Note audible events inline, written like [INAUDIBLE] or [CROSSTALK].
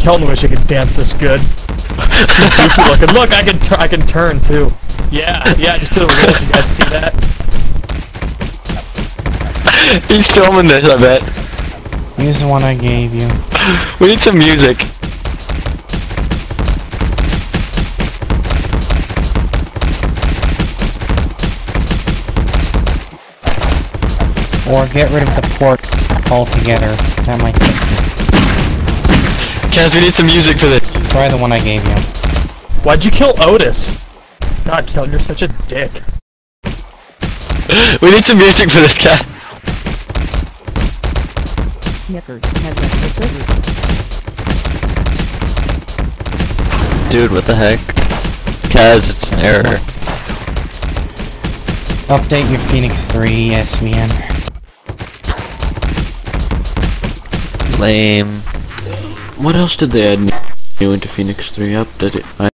Kelton wish I could dance this good. [LAUGHS] Goofy looking. Look, I can I can turn too. Yeah, yeah, just did a roll. Did you guys see that? [LAUGHS] He's filming this, I bet. Use the one I gave you. [LAUGHS] We need some music. Or get rid of the port altogether. That might fix we need some music for this. Try the one I gave you. Why'd you kill Otis? God, Kelton, you're such a dick. [LAUGHS] We need some music for this guy. Snickers has left the server. Dude, what the heck? Kaz, it's an error. Update your Phoenix 3 SVN. Lame. What else did they add new into Phoenix 3 up? It? I